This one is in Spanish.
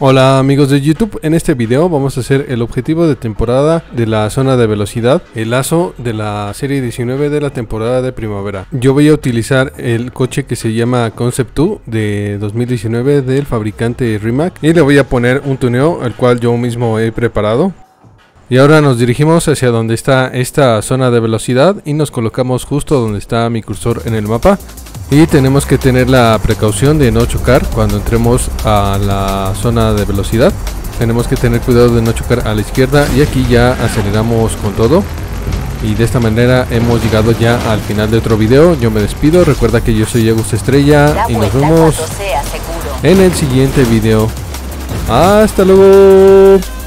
Hola amigos de YouTube, en este video vamos a hacer el objetivo de temporada de la zona de velocidad, el lazo de la serie 19 de la temporada de primavera. Yo voy a utilizar el coche que se llama Concept 2 de 2019 del fabricante Rimac y le voy a poner un tuneo el cual yo mismo he preparado. Y ahora nos dirigimos hacia donde está esta zona de velocidad y nos colocamos justo donde está mi cursor en el mapa y tenemos que tener la precaución de no chocar cuando entremos a la zona de velocidad. Tenemos que tener cuidado de no chocar a la izquierda y aquí ya aceleramos con todo. Y de esta manera hemos llegado ya al final de otro video. Yo me despido. Recuerda que yo soy Agus Estrella y nos vemos en el siguiente video. Hasta luego.